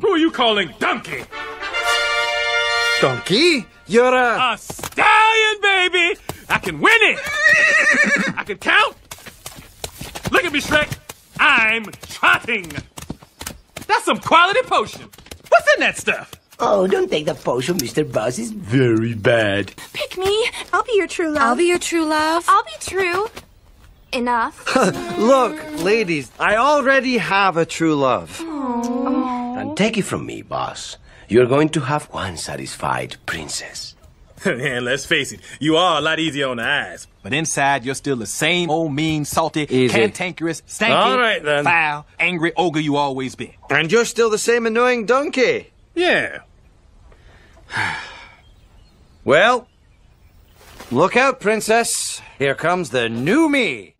Who are you calling donkey? Donkey? You're a... A stallion, baby! I can win it! I can count! Look at me, Shrek! I'm trotting! That's some quality potion! What's in that stuff? Oh, don't take the potion, Mr. Buzz is very bad. Pick me. I'll be your true love. I'll be your true love. I'll be true. Enough. Look, ladies, I already have a true love. And take it from me, boss. You're going to have one satisfied princess. Man, let's face it, you are a lot easier on the eyes. But inside, you're still the same old mean, salty, Easy. cantankerous, stanky, All right, then. foul, angry ogre you always been. And you're still the same annoying donkey. Yeah. Well, look out, princess. Here comes the new me.